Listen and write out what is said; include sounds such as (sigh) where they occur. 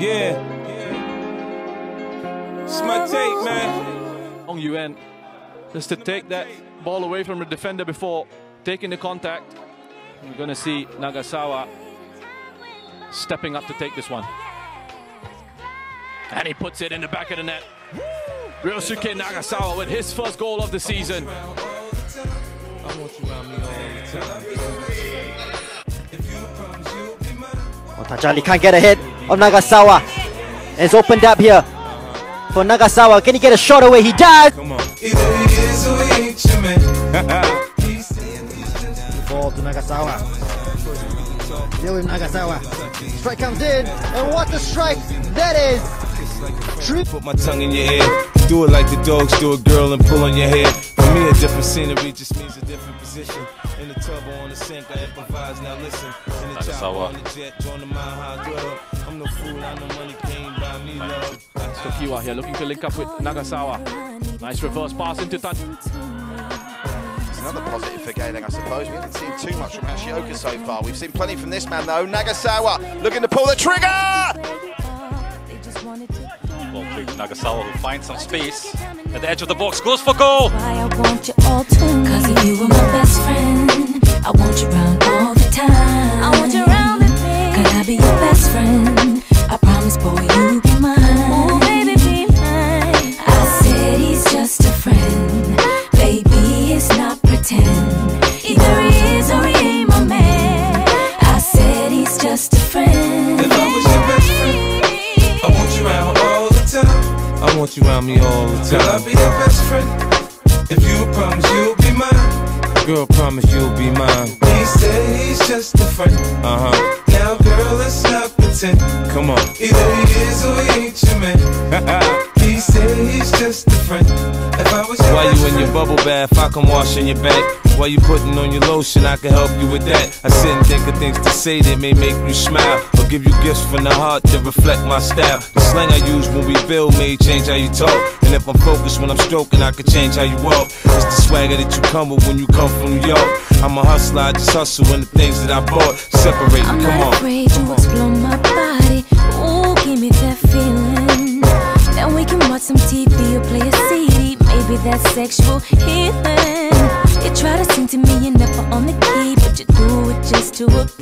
Yeah. It's my take, man. On UN, just to take that ball away from the defender before taking the contact. We're going to see Nagasawa stepping up to take this one. And he puts it in the back of the net. Ryosuke Nagasawa with his first goal of the season. Well, Tajali can't get a hit of Nagasawa. It's opened up here for Nagasawa. Can he get a shot away? He does. Come on. Either he is or he ain't. Ball to Nagasawa. Deal with Nagasawa. Strike comes in, and what a strike that is! Trip. Put my tongue in your ear. Do it like the dogs do a girl and pull on your hair. For me, a different scenery just means a different position. In the tub or on the sink, I improvise. Now listen. In the chopper, on the jet, join the mile high dwell. I'm no fool, I know money came by me, love. Tokiwa here looking to link up with Nagasawa. Nice reverse pass into touch. Another positive for Gailing, I suppose. We haven't seen too much from Hashioka so far. We've seen plenty from this man, though. Nagasawa looking to pull the trigger! Nagasawa who finds some space at the edge of the box, goes for goal. I want you around me all the time. Girl, I'll be your best friend. If you promise you'll be mine. Girl, promise you'll be mine. He said he's just a friend. Uh huh. Now, girl, let's not pretend. Come on. Either he is or he ain't your man. (laughs) bubble bath? I can wash in your back. While you putting on your lotion, I can help you with that. I sit and think of things to say that may make you smile. Or give you gifts from the heart that reflect my style. The slang I use when we build may change how you talk. And if I'm focused when I'm stroking, I can change how you walk. It's the swagger that you come with when you come from New York. I'm a hustler, I just hustle in the things that I bought. Separate, I'm come on. afraid to explore my body. Give me that feeling. Then we can watch some TV or play a CD. Maybe that's sexual healing. You try to sing to me, you're never on the key, but you do it just to appease.